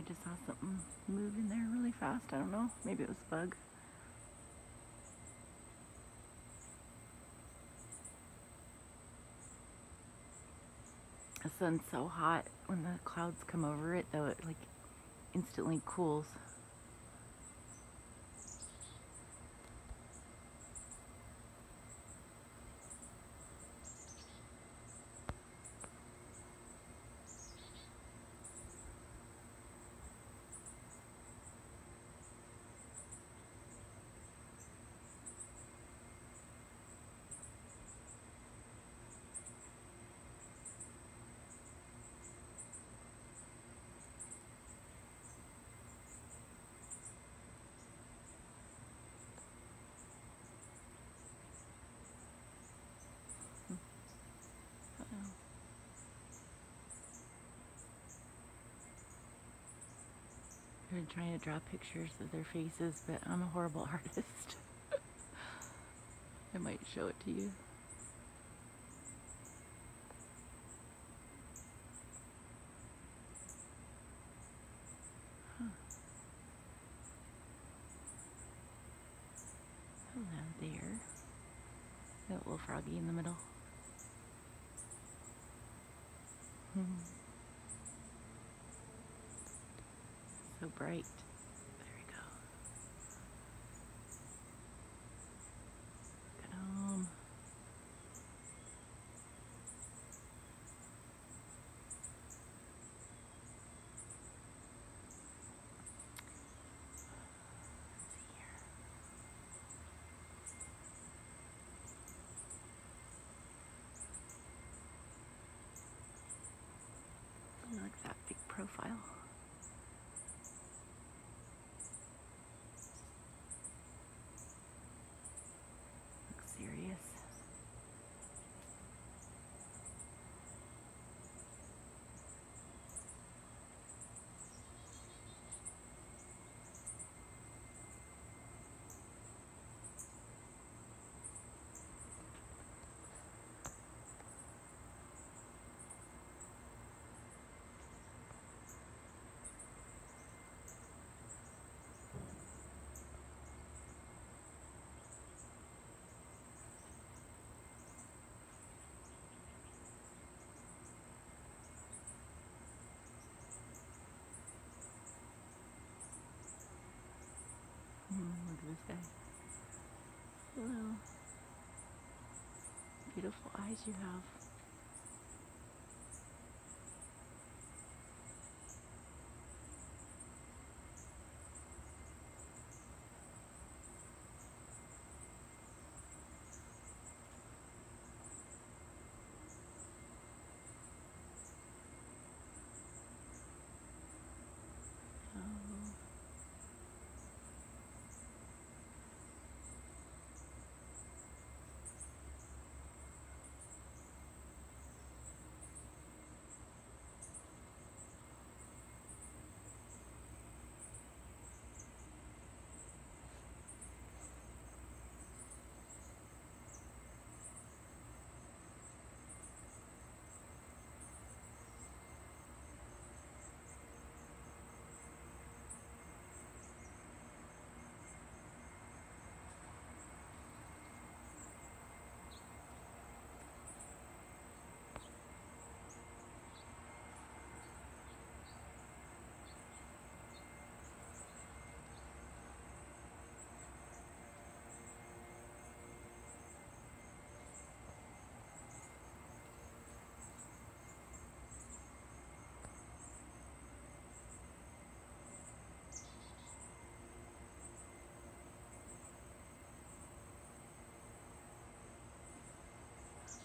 I just saw something move in there really fast. I don't know. Maybe it was a bug. The sun's so hot when the clouds come over it, though it like instantly cools. They're trying to draw pictures of their faces, but I'm a horrible artist. I might show it to you. Huh. Hello there. A little froggy in the middle. So bright. There we go. I like that big profile. Beautiful eyes you have.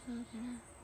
Hello there.